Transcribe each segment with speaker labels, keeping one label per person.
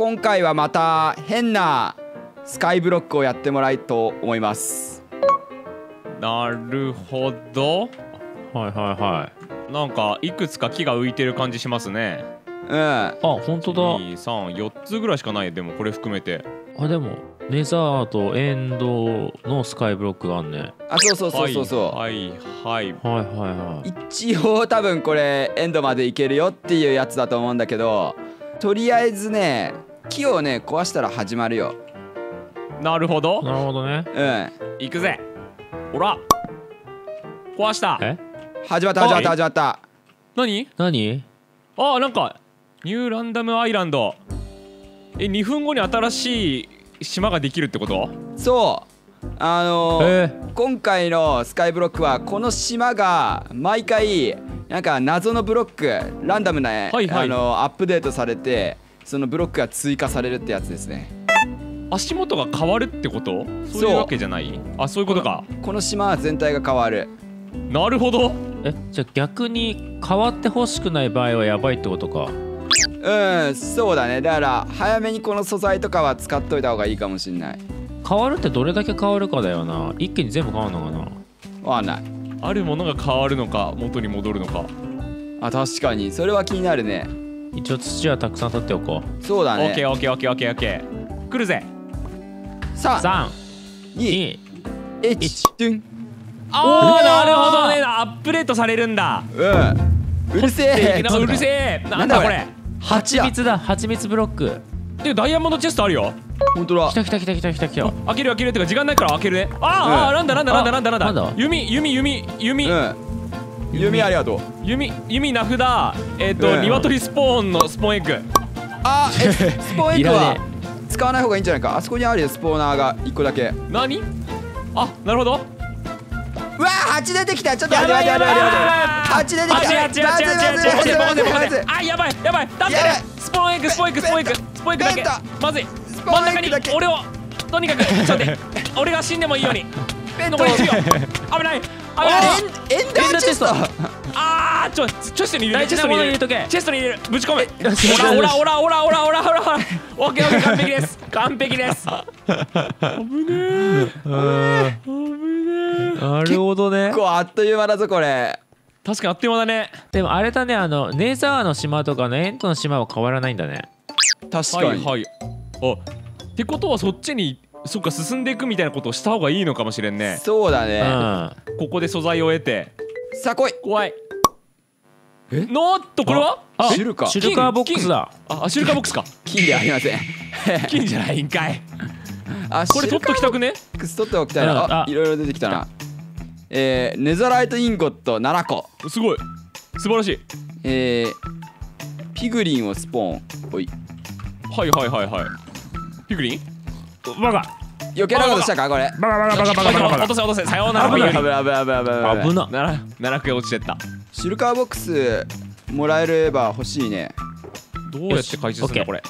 Speaker 1: 今回はまた変なスカイブロックをやってもらいと思います。
Speaker 2: なるほど。
Speaker 3: はいはいはい。
Speaker 2: なんかいくつか木が浮いてる感じしますね。
Speaker 1: うん。あ
Speaker 3: あ本当だ。
Speaker 2: 234つぐらいしかないでもこれ含めて。
Speaker 3: あでもネザーとエンドのスカイブロックがあんね。
Speaker 1: そうそうそうそうそう、
Speaker 2: はいはい、はい、
Speaker 3: はいはいはい。
Speaker 1: 一応多分これエンドまでいけるよっていうやつだと思うんだけどとりあえずね木をね壊したら始まるよ。
Speaker 2: なるほど。
Speaker 3: なるほどね。
Speaker 1: うん。
Speaker 2: 行くぜ。ほら。壊した。
Speaker 3: え？
Speaker 1: 始まった始まった始まった。
Speaker 2: 何？
Speaker 3: 何？
Speaker 2: あなんかニューランダムアイランド。え2分後に新しい島ができるってこと？
Speaker 1: そう。あのー
Speaker 3: え？
Speaker 1: 今回のスカイブロックはこの島が毎回なんか謎のブロックランダムな、
Speaker 2: はいはい。
Speaker 1: あのアップデートされてそのブロックが追加されるってやつですね。
Speaker 2: 足元が変わるってこと？そういうわけじゃない？あそういうことか。
Speaker 1: この島は全体が変わる。
Speaker 2: なるほど。
Speaker 3: えじゃあ逆に変わってほしくない場合はやばいってことか。
Speaker 1: うんそうだね。だから早めにこの素材とかは使っといた方がいいかもしんない。
Speaker 3: 変わるってどれだけ変わるかだよな。一気に全部変わるのかな？
Speaker 1: わかんない。
Speaker 2: あるものが変わるのか元に戻るのか。
Speaker 1: あ確かに。それは気になるね
Speaker 3: 一応土はたくさん取っておこ
Speaker 1: そうだ
Speaker 2: オッケ
Speaker 1: ね。
Speaker 2: ーオッケーオッケーオッケーオッケー来るぜ
Speaker 3: う
Speaker 1: 321
Speaker 3: 321
Speaker 1: ドゥン。
Speaker 2: ああなるほどね。アップデートされるんだ。
Speaker 1: うん。うるせえ。
Speaker 2: なんかうるせえ。なんだこれ。
Speaker 3: 蜂蜜だ。蜂蜜ブロック。
Speaker 2: でダイヤモンドチェストあるよ。
Speaker 1: 本当だ。
Speaker 3: 来た来た来た来た来た来た
Speaker 2: 開ける開けるってか時間ないから開けるね。あー、あーなんだなんだなんだなんだなんだ。
Speaker 3: なんだ？
Speaker 2: 弓弓弓弓、
Speaker 1: うん弓ありがとう。
Speaker 2: 弓弓名札。えっ、と、
Speaker 1: うん。
Speaker 2: 鶏スポーンのスポーンエッグ。
Speaker 1: あえ スポーンエッグは
Speaker 3: ね
Speaker 1: 使わない方がいいんじゃないか？あそこにあるよスポーナーが1個だけ。
Speaker 2: 何？あなるほど。
Speaker 1: うわ蜂出てきた。ちょっと待って待って待って待って。蜂出てきた。
Speaker 2: あ違う違う違う違う違う違う違う
Speaker 1: まずいまずいまずいまずい
Speaker 2: 待って。あやばいやばい。助け
Speaker 1: やばい。
Speaker 2: てスポーンエッグスポーンエッグスポーンエッグ。スポーンエッグだけ。まずい。真ん中に俺をとにかくちょっと待って。俺が死んでもいいように。
Speaker 1: ペント
Speaker 2: 残り1秒。危ない
Speaker 1: エンダーチェスト。
Speaker 2: あーちょチェストに入れる。
Speaker 3: チェストに入れる
Speaker 2: チェストに入れる。ぶち込め。オラオラオラオラオラオラオラオッケーオッケー完璧です。完璧です。危ねえ。危ねえ。
Speaker 3: なるほどね。
Speaker 1: 結構あっという間だぞこれ。
Speaker 2: 確かにあっという間だね。
Speaker 3: でもあれだねあのネザーの島とかのエントの島は変わらないんだね。
Speaker 1: 確かに。
Speaker 2: はい、はい、あってことはそっちにそっか進んでいくみたいなことをした方がいいのかもしれんね。
Speaker 3: う
Speaker 1: そうだね。
Speaker 3: ん。
Speaker 2: ここで素材を得て。
Speaker 1: さあ来い。
Speaker 2: 怖い。
Speaker 1: え？
Speaker 2: のっとこれは？
Speaker 3: あ
Speaker 1: シルカ。
Speaker 3: シルカーボックスだ。
Speaker 2: あシルカーボックスか。
Speaker 1: 金ではありません。
Speaker 2: 金じゃないんかい。
Speaker 1: あ
Speaker 2: これ取っときたくね。
Speaker 1: 取っておきたいな。
Speaker 3: うん。あ
Speaker 1: あ。いろいろ出てきたな。えーネザライトインゴット7個。
Speaker 2: すごい。素晴らしい。
Speaker 1: えーピグリンをスポーン。おい。
Speaker 2: はいはいはいはい。ピクリン？
Speaker 3: バカ。
Speaker 1: 余計なことしたか？これ。
Speaker 3: バカバカバカバカバカ。バ
Speaker 2: 落とせ落とせさようなら
Speaker 1: 危な。い危な。い危ない危ない危ない
Speaker 3: 危な
Speaker 2: なら奈落へ落ちてった。
Speaker 1: シルカーボックスもらえれば欲しいね。
Speaker 2: どうやって回収するんだこれ。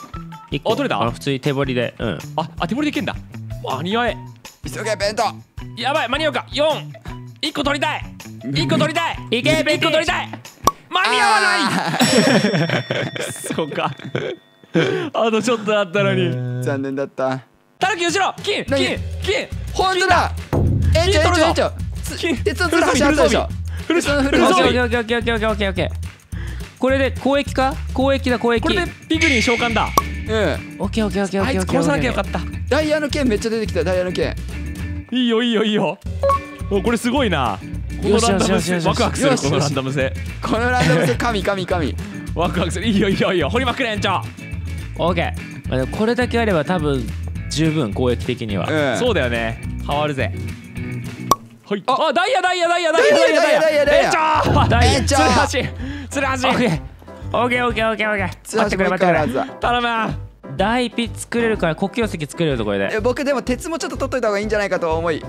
Speaker 3: 一個
Speaker 2: あ取れた？
Speaker 3: あ普通に手彫りで。うん。
Speaker 2: ああ手彫りでいけんだ。間に合え。
Speaker 1: 急げペント。
Speaker 2: やばい間に合うか？四。一個取りたい。一個取りたい。
Speaker 3: いけ
Speaker 2: 一個取りたい。間に合わない。そうか。あとちょっとだったのに。
Speaker 1: 残念だった
Speaker 2: タラキ後ろ金
Speaker 1: 何？
Speaker 2: 金金。
Speaker 1: 本当だ。園長園長園長つ
Speaker 2: 金。
Speaker 1: 鉄のツルハシあったでしょ
Speaker 2: フル装備
Speaker 1: フル装備
Speaker 3: オッケーオッケーオッケーオッケーオッケーオッケーオッケー。これで交易か？交易だ交易。
Speaker 2: これでピグリン召喚だ。
Speaker 1: うん。
Speaker 3: オッケーオッケーオッケーオッケー
Speaker 2: あいつ殺さなきゃよかった。
Speaker 1: ダイヤの剣めっちゃ出てきたダイヤの剣。
Speaker 2: いいよいいよいいよ。おこれすごいな。このランダム性。ワクワクするこのランダム性。
Speaker 1: このランダム性。神神神。
Speaker 2: ワクワクする。いいよいいよいいよ。掘りまくれ園長。
Speaker 3: オッケー。まあでもこれだけあれば多分十分交易的には。
Speaker 1: うん
Speaker 2: そうだよね。変わるぜ。はい。
Speaker 1: あ
Speaker 2: あダイヤダイヤダイヤダイヤダイヤ
Speaker 1: ダイヤダイヤ。ダイヤ。
Speaker 3: ダイヤ。
Speaker 1: 園長
Speaker 2: つるはしつるはし
Speaker 3: オッケー。オッケーオッケーオッケーオッケー。
Speaker 1: ツ
Speaker 3: 待ってくれ待っ
Speaker 2: 頼む。
Speaker 3: 大ピ作れるから黒曜石作れるところで。
Speaker 1: え僕でも鉄もちょっと取っといた方がいいんじゃないかと思い。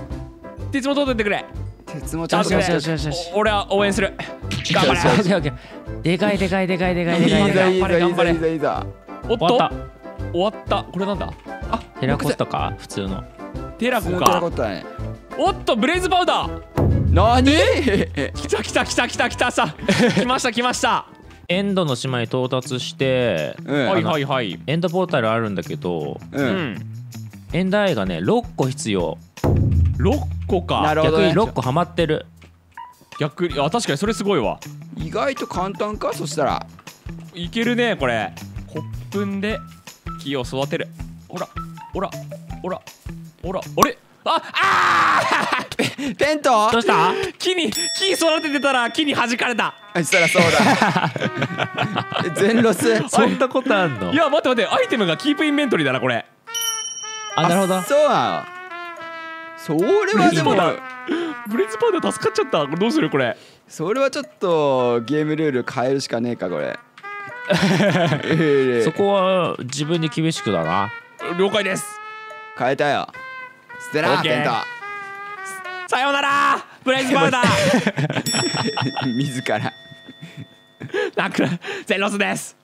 Speaker 2: 鉄も取ってくれ。
Speaker 1: 鉄もちょっと。
Speaker 3: よしよしよしよし
Speaker 2: お俺は応援する。頑張
Speaker 3: オッ
Speaker 2: れ
Speaker 3: でかいでかいでかいでかいでかい。
Speaker 1: いいぞ
Speaker 3: でかいテラコ普通の。
Speaker 2: テラコか。
Speaker 1: ッタだね。
Speaker 2: おっとブレイズパウダー。
Speaker 1: 何？
Speaker 2: 来た来た来た来た来たさ。来ました来ました。
Speaker 3: エンドの島に到達して
Speaker 1: うん。
Speaker 2: はいはいはい。
Speaker 3: エンドポータルあるんだけど
Speaker 1: う
Speaker 2: うん。ん
Speaker 3: エンダーアイがね6個必要。
Speaker 2: 6個か。
Speaker 3: 逆に
Speaker 1: なるほどね。
Speaker 3: 6個ハマってる。
Speaker 2: 逆にあ確かにそれすごいわ。
Speaker 1: 意外と簡単か？そしたら。
Speaker 2: いけるねこれ。コップンで木を育てる。ほらほらほらほらあれ？ああ
Speaker 1: テント？
Speaker 3: どうした？
Speaker 2: ー木に木育ててたら木に弾かれた。
Speaker 1: そしたらそうだ。え 全ロス
Speaker 3: そんなことあんの？
Speaker 2: いや待って待って。アイテムがキープインベントリーだなこれ。
Speaker 3: あなるほど。
Speaker 1: そうなの？それはでも
Speaker 2: ブレイズパウダー助かっちゃった。これどうするこれ？
Speaker 1: それはちょっとゲームルール変えるしかねえかこれ。ええ。
Speaker 3: そこは自分に厳しくだな
Speaker 2: 了解です。
Speaker 1: 変えたよ。捨て
Speaker 2: オッケー
Speaker 1: なテン
Speaker 2: さようならブレイズパウダー。
Speaker 1: ト 自ら。
Speaker 2: なくゼロスです。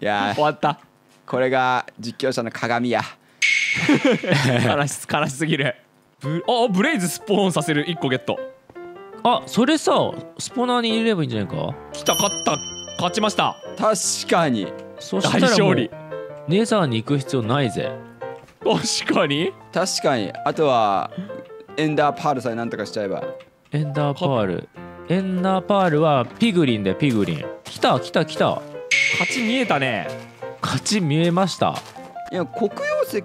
Speaker 1: いや
Speaker 2: 終わった。
Speaker 1: これが実況者の鏡や。
Speaker 2: 悲し悲しすぎる。ブあブレイズスポーンさせる。1個ゲット。
Speaker 3: あそれさスポナーに入れればいいんじゃないか？
Speaker 2: 来た勝った。勝ちました。
Speaker 1: 確かに。
Speaker 3: そした
Speaker 2: 大
Speaker 3: らもう
Speaker 2: 勝利
Speaker 3: ネザーに行く必要ないぜ。
Speaker 2: 確かに。
Speaker 1: 確かに。あとはエンダーパールさえなんとかしちゃえば。
Speaker 3: エンダーパール。エンダーパールはピグリンでピグリン。来た来た来た。
Speaker 2: 勝ち見えたね。
Speaker 3: 勝ち見えました。
Speaker 1: いや黒曜石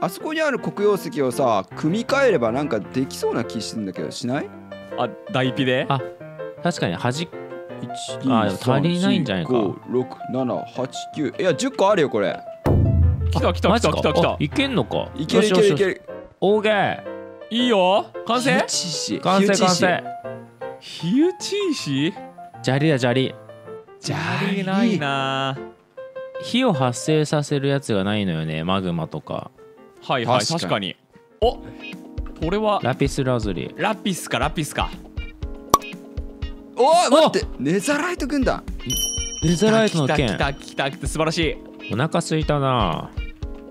Speaker 1: あそこにある黒曜石をさ組み替えればなんかできそうな気するんだけどしない？
Speaker 2: あ大ピで？
Speaker 3: あ確かに端あでも足りないんじゃないか。
Speaker 1: 56789いや10個あるよこれ。
Speaker 2: 来た来た来た来た来た。
Speaker 3: あいけんのか？
Speaker 1: いけるいけるいける。
Speaker 3: オーケー
Speaker 2: いいよ。完成？
Speaker 3: 完成完成。
Speaker 2: 火打ち石
Speaker 3: 砂利だ砂利。
Speaker 1: じゃ
Speaker 2: 足りないな。
Speaker 3: 火を発生させるやつがないのよねマグマとか。
Speaker 2: はいはい
Speaker 1: 確かに。
Speaker 2: 確かに。おこれは。
Speaker 3: ラピスラズリ。
Speaker 2: ラピスかラピスか
Speaker 1: おー待ってネザライト軍団。
Speaker 3: ネザライトの
Speaker 2: 来た来
Speaker 3: 剣。
Speaker 2: た来た来た素晴らしい。
Speaker 3: お腹すいたな。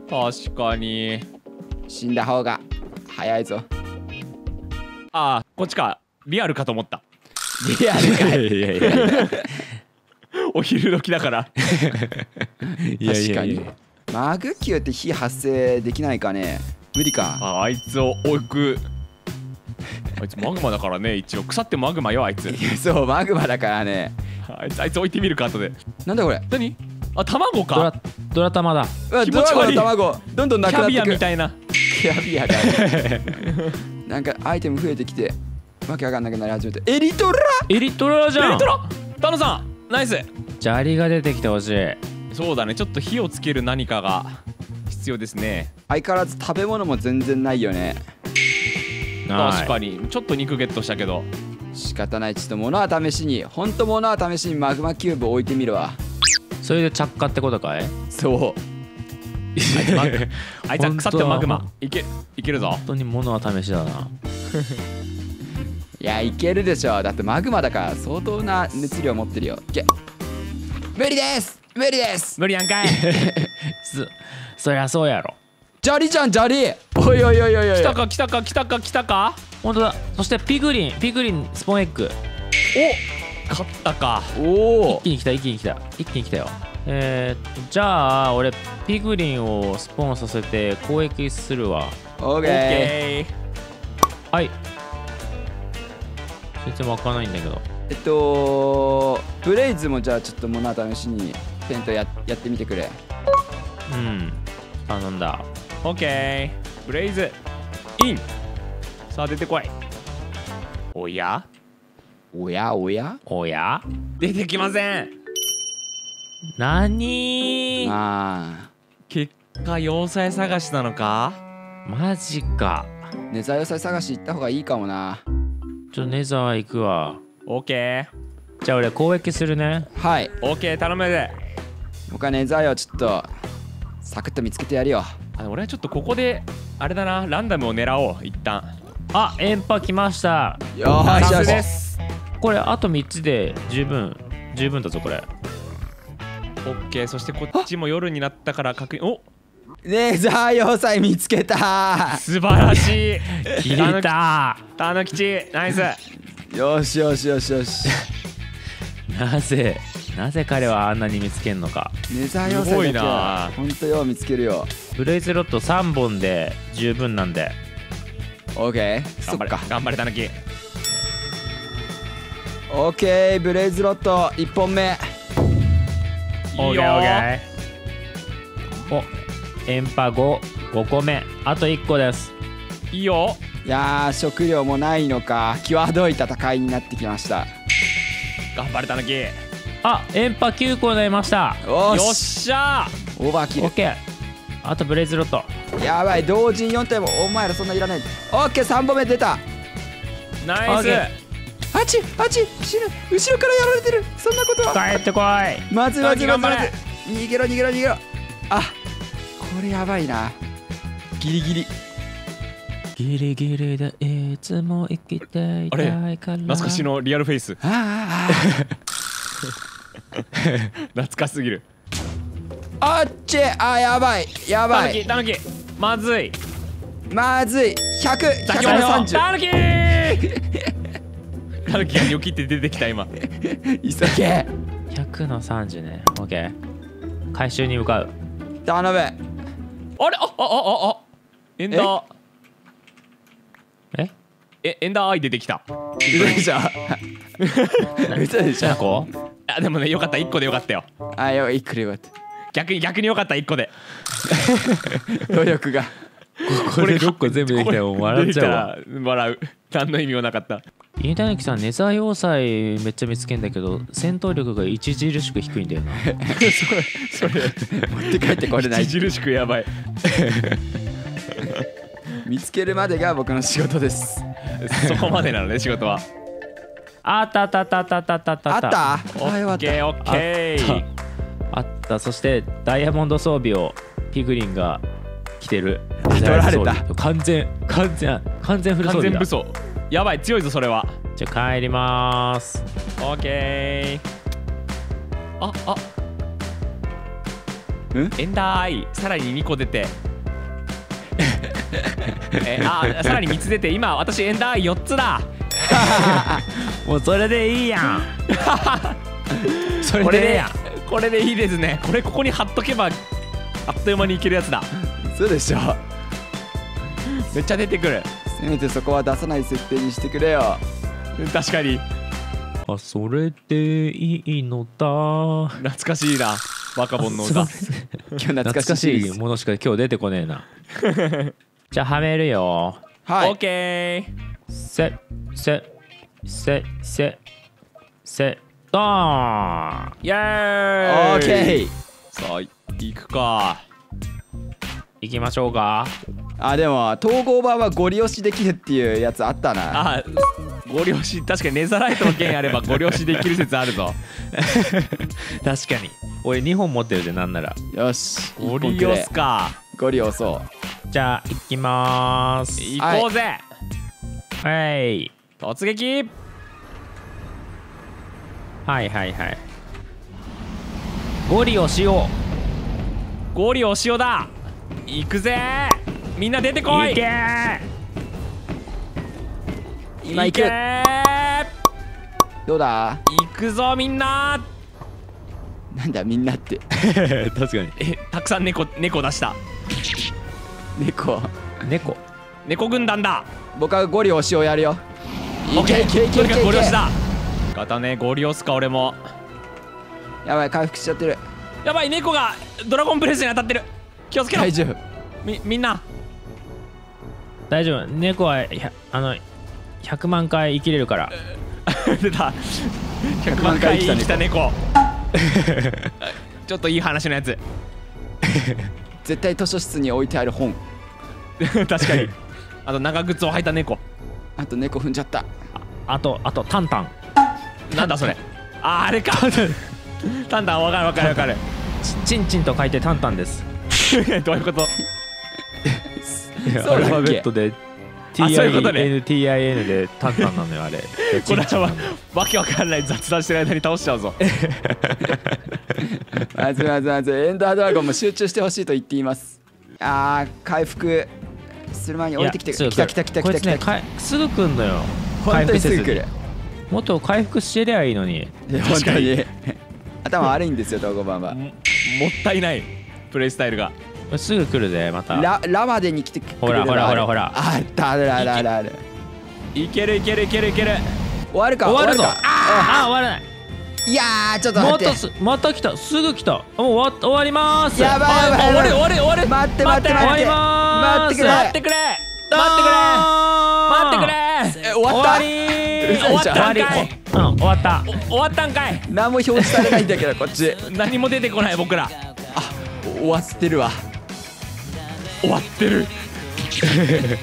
Speaker 2: 確かに。
Speaker 1: 死んだ方が早いぞ。
Speaker 2: ああこっちか。リアルかと思った。
Speaker 1: リアルか。い
Speaker 3: いやいや
Speaker 2: お昼時だから。
Speaker 1: 確かに。マグキューって火発生できないかね。無理か。
Speaker 2: ああいつを置くあいつマグマだからね一応腐ってマグマよあいつ。
Speaker 1: いやそうマグマだからね。
Speaker 2: あいつあいつ置いてみるか後で。
Speaker 1: なんだこれ？
Speaker 2: 何？あ卵
Speaker 3: ドラ
Speaker 2: か
Speaker 3: ドラ玉だ
Speaker 1: うわ
Speaker 2: 気持ち悪い。
Speaker 1: ドラゴンの卵。どんどんなくなってく。
Speaker 2: キャビアみたいな。
Speaker 1: キャビアだよ なんかアイテム増えてきて。わけわかんなくなり始めて。エリトラ？
Speaker 3: エリトラじゃん。
Speaker 2: エリトラ？タノさんナイス。
Speaker 3: 砂利が出てきてほしい。
Speaker 2: そうだねちょっと火をつける何かが必要ですね。
Speaker 1: 相変わらず食べ物も全然ないよね
Speaker 2: 確かに。ちょっと肉ゲットしたけど
Speaker 1: 仕方ないちょっと物は試しに。ほんと物は試しに。マグマキューブ置いてみるわ
Speaker 3: それで着火ってことかい
Speaker 1: そう
Speaker 2: あいつは腐ってマグマいけいけるぞ
Speaker 3: 本当に。物は試しだない
Speaker 1: やいけるでしょだってマグマだから相当な熱量持ってるよいけ無理です無理です
Speaker 2: 無理やんかい
Speaker 3: そそりゃそうやろ
Speaker 1: 砂利じゃん砂利おいおいおいおいおい。
Speaker 2: 来たか来たか来たか来たか？
Speaker 3: 本当だ。そしてピグリンピグリンスポンエッグ。
Speaker 2: お勝ったか。
Speaker 1: おお。
Speaker 3: 一気に来た一気に来た。一気に来たよ。えー、っとじゃあ俺ピグリンをスポンさせて攻撃するわ。
Speaker 1: オーケ
Speaker 2: オッケ
Speaker 3: はい。全然わかんないんだけど。
Speaker 1: ーえっとブレイズもじゃあちょっと物は試しにテントややってみてくれ。
Speaker 3: うん。頼んだ
Speaker 2: ーオッケーブレイズインさあ出てこい。おや？
Speaker 1: おや？おや？
Speaker 3: おや？
Speaker 2: 出てきません。
Speaker 3: なに
Speaker 1: あ。
Speaker 2: 結果要塞探しなのか？
Speaker 3: マジか。
Speaker 1: ーネザー野菜探し行った方がいいかもな。
Speaker 3: ちょネザー行くわ。
Speaker 2: オッケ
Speaker 3: じゃあ俺攻撃するね。
Speaker 1: はい。
Speaker 2: ーオッケー頼むで
Speaker 1: 僕はネザーをちょっとサクッと見つけてやるよ。
Speaker 2: あ俺はちょっとここであれだなランダムを狙おう一旦。
Speaker 3: あエンパ来ました。
Speaker 1: よーし
Speaker 2: さ
Speaker 1: よし。
Speaker 2: すです。
Speaker 3: これあと3つで十分十分だぞこれ。
Speaker 2: オッケーそしてこっちも夜になったから確認。お
Speaker 1: ネザー要塞見つけた。
Speaker 2: 素晴らしい。
Speaker 3: 切れた。
Speaker 2: たぬきちナイス。
Speaker 1: よしよしよしよし。
Speaker 3: なぜなぜ彼はあんなに見つけんのか。
Speaker 1: ネザー要
Speaker 2: すごい
Speaker 1: 塞だけは
Speaker 2: な。
Speaker 1: ほんとよう見つけるよ。
Speaker 3: ブレイズロット3本で十分なんで。
Speaker 1: オッケーそ
Speaker 2: 頑張れ
Speaker 1: っか。
Speaker 2: 頑張れたぬき。
Speaker 1: オッケーブレイズロット1本目。
Speaker 2: いいよ。
Speaker 3: オッケーオッケー。おエンパ55個目。あと1個です。
Speaker 2: いいよ。
Speaker 1: いやー食料もないのか。際どい戦いになってきました。
Speaker 2: 頑張れたぬき。よ
Speaker 3: あエンパ9個出ました。
Speaker 1: お
Speaker 2: っ
Speaker 1: し
Speaker 2: しゃ。
Speaker 1: オーバーキ
Speaker 3: オッケーあとブレイズロット。
Speaker 1: ルやばい同時に4体も。お前らそんないらない。オッケー3本目出た。
Speaker 2: ナイス。
Speaker 1: あっちあっち死ぬ。後ろからやられてる。そんなことは。
Speaker 3: 帰ってこい。
Speaker 1: まずいまずいまずいまず
Speaker 2: 頑張れ。
Speaker 1: い逃げろ逃げろ逃げろ。あこれやばいな。ギリギリ。
Speaker 3: ギリギリでいつも生きていたいから。
Speaker 2: 懐かしのリアルフェイス。
Speaker 1: あーあー
Speaker 2: 懐かしすぎる。
Speaker 1: あっちあやばい。や
Speaker 2: た
Speaker 1: ばい。
Speaker 2: たぬきまずい。
Speaker 1: まずい。100
Speaker 2: 先ほど
Speaker 1: 130
Speaker 2: たぬきたぬきがニョキって出てきた今。
Speaker 1: 急げ。
Speaker 3: 100の30ねオッケー回収に向かう。
Speaker 1: 頼む。
Speaker 2: あれ？あああああ。エンダー。
Speaker 3: え？
Speaker 2: え？エンダーアイ出てきた。
Speaker 1: 嘘でしょ。嘘でしょ。
Speaker 3: 何個
Speaker 2: あでもねよかった。1個でよかったよ。
Speaker 1: あよいくらよかっ
Speaker 2: 逆に逆によかった。1個で。
Speaker 1: た 努力が。
Speaker 3: これ6個全部できたよ笑っちゃう
Speaker 2: 笑う。何の意味もなかった。
Speaker 3: 飯田之さんネザー要塞めっちゃ見つけんだけど戦闘力が著しく低いんだよな。
Speaker 2: それ。
Speaker 1: 持って帰ってこれない。
Speaker 2: 著しくやばい
Speaker 1: 見つけるまでが僕の仕事です。
Speaker 2: そこまでなのね仕事は。
Speaker 3: あったあったあったあったあった。あった。
Speaker 1: あった
Speaker 2: オ
Speaker 1: あった。
Speaker 2: ッケーオッケー。
Speaker 3: あった。そしてダイヤモンド装備をピグリンが着てる。
Speaker 1: あ取られた。
Speaker 3: 完全完全完全フル装備だ。
Speaker 2: 完全武装。やばい強いぞそれは。
Speaker 3: じゃあ帰りまーす。
Speaker 2: オッケー。ああ。
Speaker 1: ん？
Speaker 2: エンダーアイさらに2個出てえあ さらに3つ出て今私エンダーアイ4つだ。
Speaker 3: もうそれでいいやん。それ
Speaker 2: これで
Speaker 3: でいいやん。
Speaker 2: これでいいですね。これここに貼っとけばあっという間にいけるやつだ。
Speaker 1: そうでしょ。
Speaker 2: めっちゃ出てくる。
Speaker 1: せめてそこは出さない設定にしてくれよ。
Speaker 2: 確かに。
Speaker 3: あそれでいいのだ。
Speaker 2: 懐かしいな。バカボンの歌
Speaker 1: 今日懐かしい
Speaker 3: 懐かしいものしか今日出てこねえな じゃあはめるよ。
Speaker 1: はい。
Speaker 2: オッケー
Speaker 3: せせせせせドーン。
Speaker 2: イエーイ。
Speaker 1: オーケー
Speaker 2: さあ行くか。
Speaker 3: 行きましょうか。
Speaker 1: あでも統合版はゴリ押しできるっていうやつあったな。
Speaker 2: あご了承確かにネザライトの剣あればご了承できる説あるぞ。
Speaker 3: 確かに。俺2本持ってるでなんなら。
Speaker 1: よし
Speaker 2: ゴリ押すか。
Speaker 1: ゴリ押そ
Speaker 3: じゃあ行きまーす。
Speaker 2: 行こうぜ、
Speaker 3: はい。
Speaker 2: 突撃。
Speaker 3: はいはいはい。ゴリをしよ
Speaker 2: ゴリ押しよだ。行くぜ。みんな出て
Speaker 3: う
Speaker 2: こい。
Speaker 3: いけ。
Speaker 1: 今行く。
Speaker 2: 行け。
Speaker 1: どうだ？
Speaker 2: 行くぞみんな。
Speaker 1: なんだみんなって。
Speaker 3: 確かに。
Speaker 2: えたくさん猫猫出した
Speaker 1: 猫。
Speaker 3: 猫。
Speaker 2: 猫軍団だ。
Speaker 1: 僕はゴリ押しをやるよ。い
Speaker 2: オッケー。
Speaker 1: けいけいけ
Speaker 2: とにかく
Speaker 1: いけ。
Speaker 2: ゴリ押しだ。方ねゴリ押すか俺も。
Speaker 1: やばい回復しちゃってる。
Speaker 2: やばい猫がドラゴンブレスに当たってる。気をつけろ。
Speaker 1: 大丈夫。
Speaker 2: みみんな。
Speaker 3: 大丈夫。猫はあの100万回生きれるから。
Speaker 2: 出た。100万回生きた猫。ちょっといい話のやつ
Speaker 1: 絶対図書室に置いてある本。
Speaker 2: 確かに。あと長靴を履いた猫。
Speaker 1: あと猫踏んじゃった。
Speaker 3: あとあとタンタン。
Speaker 2: なんだそれ。ああれか。タンタンわかるわかるわかる。
Speaker 3: ちチンチンと書いてタンタンです。
Speaker 2: どういうこと？
Speaker 3: アルファベットで
Speaker 2: あそういうことね。
Speaker 3: TINTIN でタンタンなのよあれ。
Speaker 2: これはわけわかんない雑談してる間に倒しちゃうぞ。
Speaker 1: まずまずまずエンダードラゴンも集中してほしいと言っています。あー回復する前に置いてきて
Speaker 3: いや
Speaker 1: 来た来た来た来
Speaker 3: こいつね
Speaker 1: た来た。
Speaker 3: かいすぐ来んのよ。
Speaker 1: 本当にすぐ来る。
Speaker 3: もっと回復してりゃいいのに。
Speaker 1: 本当に。頭悪いんですよ東郷バンは。
Speaker 2: ももったいない。プレイスタイルが
Speaker 3: すぐ来るぜまた。
Speaker 1: ララまでに来てくれ
Speaker 3: ほらほらほらほら。
Speaker 1: あったあるあるあるある
Speaker 2: いけるいけるいけるいける。
Speaker 1: 終わるか？
Speaker 3: 終わるぞ。
Speaker 1: か？
Speaker 3: ああ終わらない。
Speaker 1: いやーちょっと待って。
Speaker 3: また来た。すぐ来た。もう終わ終わります。
Speaker 1: やばいやばい
Speaker 2: あ終わる終わる終わる。
Speaker 1: 待って待って待って。待って。くれ
Speaker 2: 待ってくれ。待ってくれ。待ってくれ。
Speaker 1: え終わった？
Speaker 3: 終わ
Speaker 2: ったんかい。
Speaker 3: うん終わった。
Speaker 2: お終わったんかい。
Speaker 1: 何も表示されないんだけどこっち。
Speaker 2: 何も出てこない僕ら。
Speaker 1: 終わってるわ
Speaker 2: 終わってる。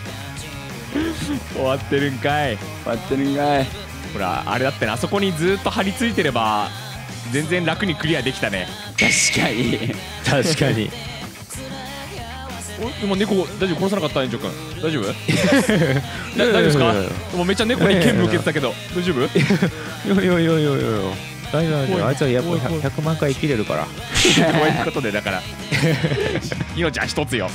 Speaker 2: 終わってるんかい。
Speaker 1: 終わってるんかい。
Speaker 2: ほらあれだってねあそこにずっと張り付いてれば全然楽にクリアできたね。
Speaker 1: 確かに。
Speaker 3: 確かに。
Speaker 2: お今猫大丈夫？殺さなかった園長君大丈夫？だ 大丈夫ですか？もうめっちゃ猫に剣向けてたけど。大丈夫？
Speaker 3: よよよよよよ大丈夫あいつはやっぱ
Speaker 2: おいおい。
Speaker 3: 100, 100万回生きれるから。
Speaker 2: こういうことでだから。命は一つよ